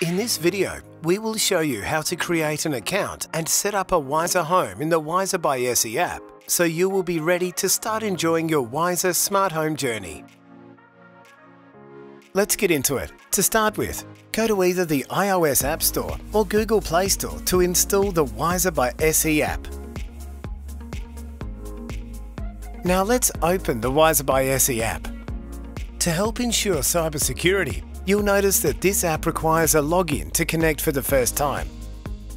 In this video, we will show you how to create an account and set up a Wiser home in the Wiser by SE app, so you will be ready to start enjoying your Wiser smart home journey. Let's get into it. To start with, go to either the iOS App Store or Google Play Store to install the Wiser by SE app. Now let's open the Wiser by SE app. To help ensure cybersecurity, you'll notice that this app requires a login to connect for the first time.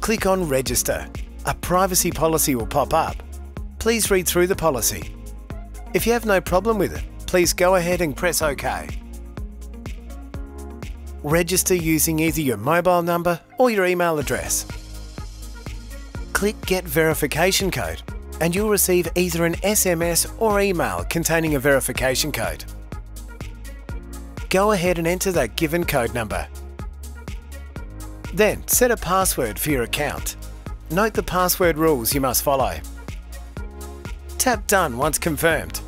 Click on Register. A privacy policy will pop up. Please read through the policy. If you have no problem with it, please go ahead and press OK. Register using either your mobile number or your email address. Click Get Verification Code and you'll receive either an SMS or email containing a verification code go ahead and enter that given code number. Then set a password for your account. Note the password rules you must follow. Tap Done once confirmed.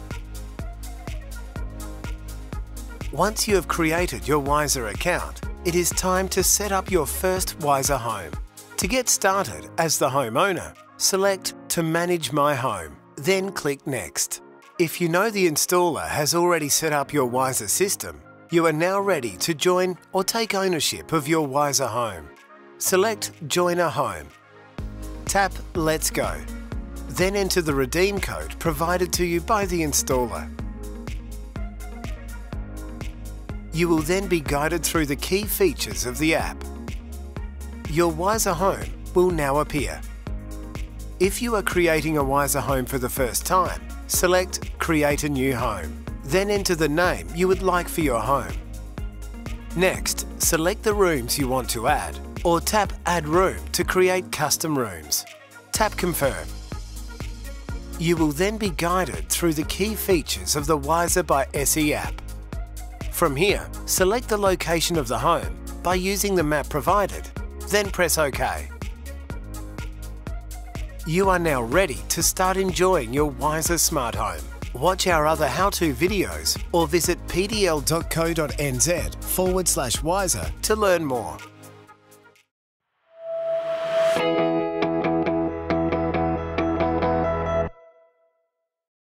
Once you have created your Wiser account, it is time to set up your first Wiser home. To get started as the homeowner, select to manage my home, then click Next. If you know the installer has already set up your Wiser system, you are now ready to join or take ownership of your Wiser home. Select Join a Home. Tap Let's Go. Then enter the redeem code provided to you by the installer. You will then be guided through the key features of the app. Your Wiser home will now appear. If you are creating a Wiser home for the first time, select Create a new home. Then enter the name you would like for your home. Next, select the rooms you want to add, or tap Add Room to create custom rooms. Tap Confirm. You will then be guided through the key features of the Wiser by SE app. From here, select the location of the home by using the map provided, then press OK. You are now ready to start enjoying your Wiser smart home. Watch our other how-to videos or visit pdl.co.nz forward slash wiser to learn more.